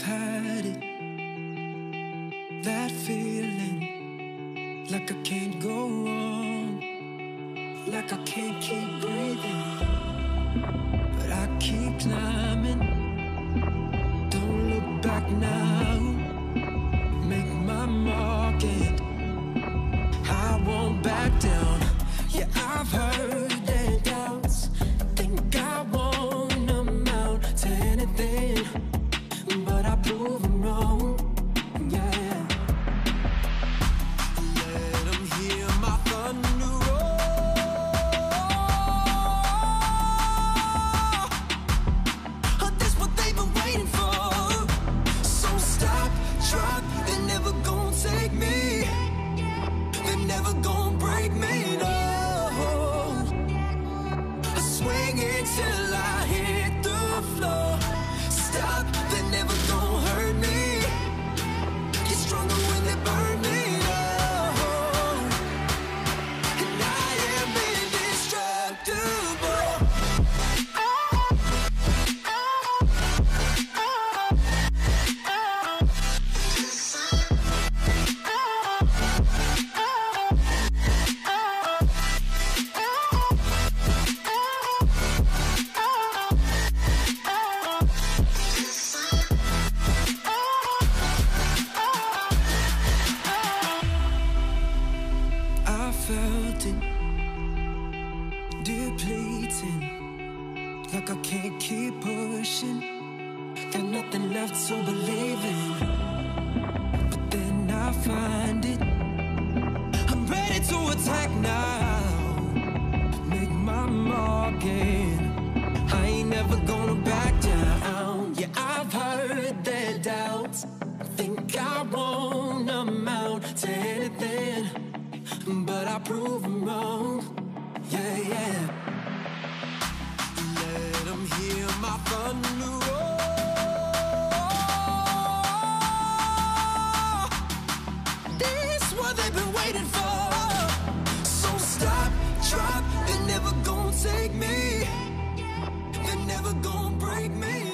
I've had it. That feeling, like I can't go on, like I can't keep breathing. But I keep climbing. Don't look back now. Make my mark, and I won't back down. Yeah, I've heard. Break me, no. I swing it I it depleting, like I can't keep pushing. Got nothing left to believe in, but then I find it. I'm ready to attack now. Make my mark and I ain't never gonna back down. Yeah, I've heard their doubts. Think I won't amount to prove them wrong. Yeah, yeah. Let them hear my thunder roar. This what they've been waiting for. So stop, drop, they're never gonna take me. They're never gonna break me.